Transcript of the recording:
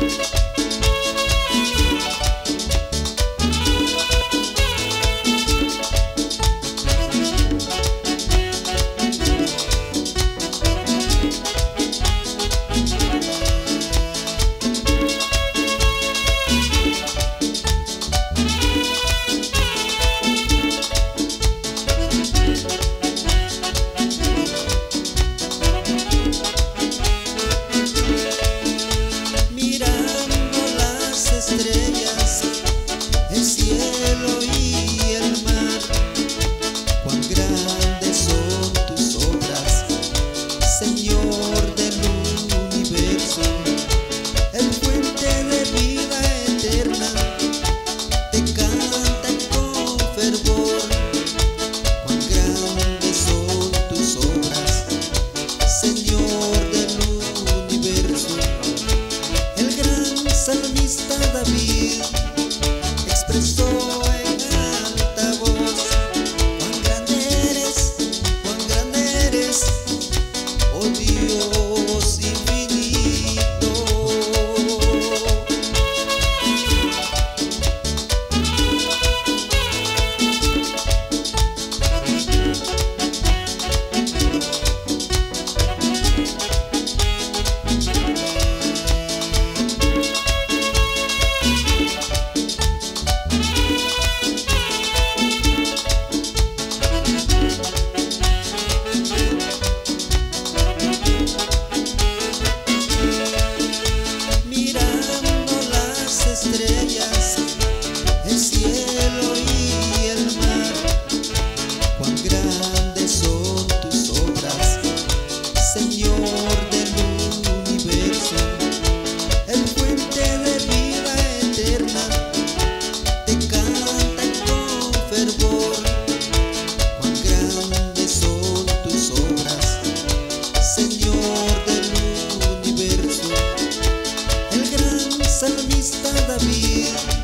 Thank gotta be. gotta.